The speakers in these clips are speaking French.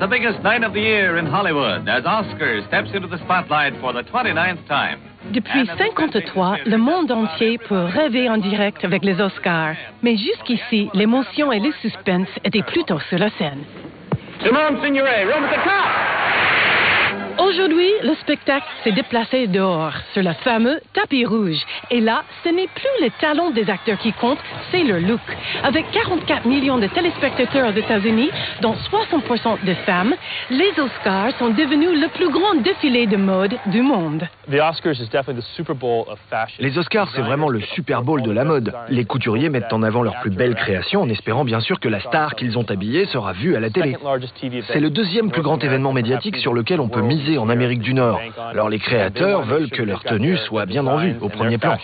the biggest night of the year in Hollywood as Oscar steps into the spotlight for the 29th time. Depuis 53, le monde entier peut rêver en direct avec les Oscars. Mais jusqu'ici, l'émotion et le suspense étaient plutôt sur la scène. Simone Signoret, room at the top! Aujourd'hui, le spectacle s'est déplacé dehors, sur le fameux tapis rouge. Et là, ce n'est plus les talents des acteurs qui comptent, c'est leur look. Avec 44 millions de téléspectateurs aux États-Unis, dont 60% de femmes, les Oscars sont devenus le plus grand défilé de mode du monde. Les Oscars, c'est vraiment le Super Bowl de la mode. Les couturiers mettent en avant leurs plus belles créations en espérant bien sûr que la star qu'ils ont habillée sera vue à la télé. C'est le deuxième plus grand événement médiatique sur lequel on peut miser en Amérique du Nord. Alors les créateurs veulent que leur tenue soit bien en vue, au premier plan.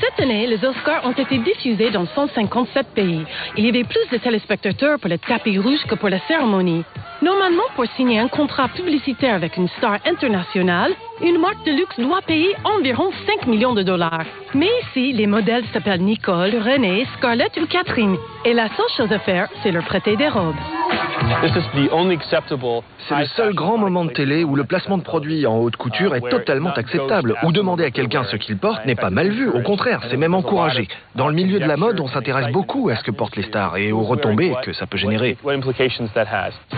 Cette année, les Oscars ont été diffusés dans 157 pays. Il y avait plus de téléspectateurs pour le tapis rouge que pour la cérémonie. Normalement, pour signer un contrat publicitaire avec une star internationale, une marque de luxe doit payer environ 5 millions de dollars. Mais ici, les modèles s'appellent Nicole, René, Scarlett ou Catherine. Et la seule chose à faire, c'est leur prêter des robes. C'est le seul grand moment de télé où le placement de produits en haute couture est totalement acceptable. Ou demander à quelqu'un ce qu'il porte n'est pas mal vu. Au contraire, c'est même encouragé. Dans le milieu de la mode, on s'intéresse beaucoup à ce que portent les stars et aux retombées que ça peut générer.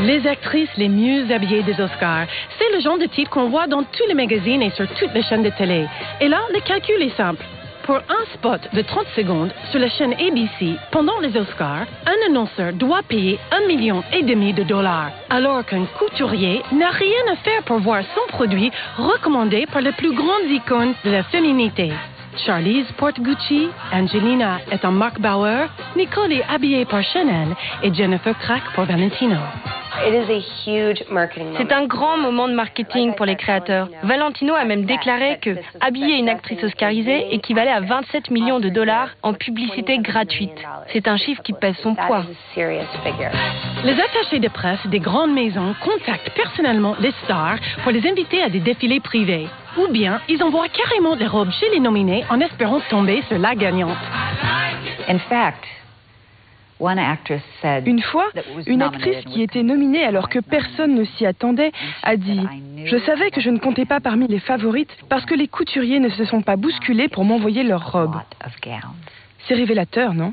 Les actrices les mieux habillées des Oscars, c'est le genre de titre qu'on voit dans tous les magazines et sur toutes les chaînes de télé. Et là, le calcul est simple. Pour un spot de 30 secondes sur la chaîne ABC pendant les Oscars, un annonceur doit payer un million et demi de dollars, alors qu'un couturier n'a rien à faire pour voir son produit recommandé par les plus grandes icônes de la féminité. Charlize porte Gucci, Angelina est en Mark Bauer, Nicole est habillée par Chanel et Jennifer craque pour Valentino. C'est un grand moment de marketing pour les créateurs. Valentino a même déclaré que habiller une actrice oscarisée équivalait à 27 millions de dollars en publicité gratuite. C'est un chiffre qui pèse son poids. Les attachés de presse des grandes maisons contactent personnellement les stars pour les inviter à des défilés privés. Ou bien, ils envoient carrément des robes chez les nominés en espérant tomber sur la gagnante. Une fois, une actrice qui était nominée alors que personne ne s'y attendait a dit Je savais que je ne comptais pas parmi les favorites parce que les couturiers ne se sont pas bousculés pour m'envoyer leurs robes. C'est révélateur, non?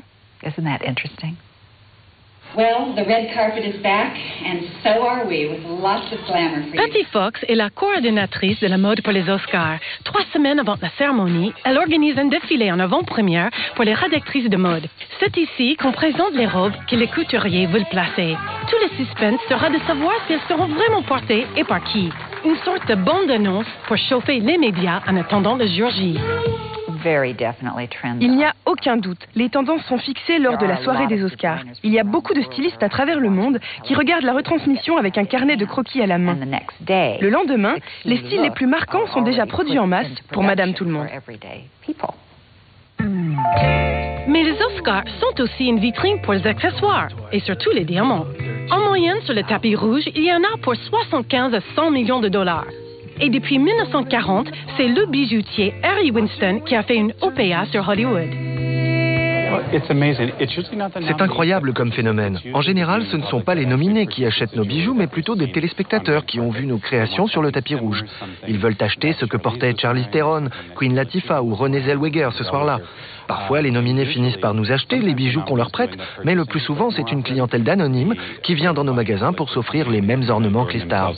Patty Fox est la coordinatrice de la mode pour les Oscars. Trois semaines avant la cérémonie, elle organise un défilé en avant-première pour les rédactrices de mode. C'est ici qu'on présente les robes que les couturiers veulent placer. Tout le suspense sera de savoir si elles seront vraiment portées et par qui. Une sorte de bande-annonce pour chauffer les médias en attendant le jour J. Il n'y a aucun doute. Les tendances sont fixées lors de la soirée des Oscars. Il y a beaucoup de stylistes à travers le monde qui regardent la retransmission avec un carnet de croquis à la main. Le lendemain, les styles les plus marquants sont déjà produits en masse pour Madame Tout le Monde. Mais les Oscars sont aussi une vitrine pour les accessoires et surtout les diamants. En moyenne, sur le tapis rouge, il y en a pour 75 à 100 millions de dollars. Et depuis 1940, c'est le bijoutier Harry Winston qui a fait une OPA sur Hollywood. C'est incroyable comme phénomène. En général, ce ne sont pas les nominés qui achètent nos bijoux, mais plutôt des téléspectateurs qui ont vu nos créations sur le tapis rouge. Ils veulent acheter ce que portait Charlie Theron, Queen Latifah ou Renée Zellweger ce soir-là. Parfois, les nominés finissent par nous acheter les bijoux qu'on leur prête, mais le plus souvent, c'est une clientèle d'anonymes qui vient dans nos magasins pour s'offrir les mêmes ornements que les stars.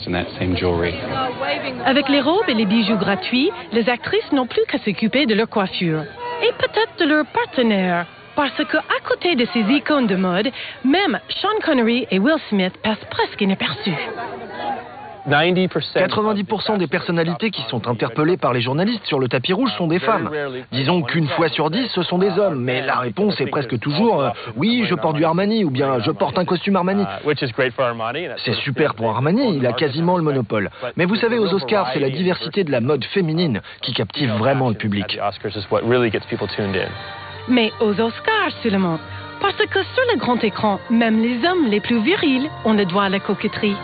Avec les robes et les bijoux gratuits, les actrices n'ont plus qu'à s'occuper de leur coiffure et peut-être de leur partenaire. Parce qu'à côté de ces icônes de mode, même Sean Connery et Will Smith passent presque inaperçus. 90% des personnalités qui sont interpellées par les journalistes sur le tapis rouge sont des femmes. Disons qu'une fois sur dix, ce sont des hommes, mais la réponse est presque toujours euh, oui, je porte du Armani ou bien je porte un costume Armani. C'est super pour Armani, il a quasiment le monopole. Mais vous savez, aux Oscars, c'est la diversité de la mode féminine qui captive vraiment le public. Mais aux Oscars seulement. Parce que sur le grand écran, même les hommes les plus virils ont le droit à la coquetterie.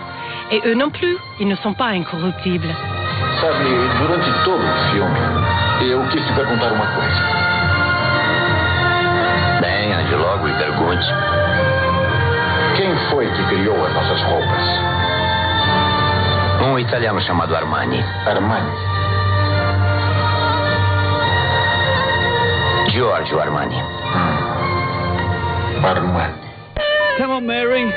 Et eux non plus, ils ne sont pas incorruptibles. Sabe, durante todo o filme, eu quis te perguntar uma coisa? Bem, logo e pergunte. Quem foi foi que criou as nossas roupas? Um italiano chamado Armani. Armani. Giorgio Armani. Armani. Come on, Mary.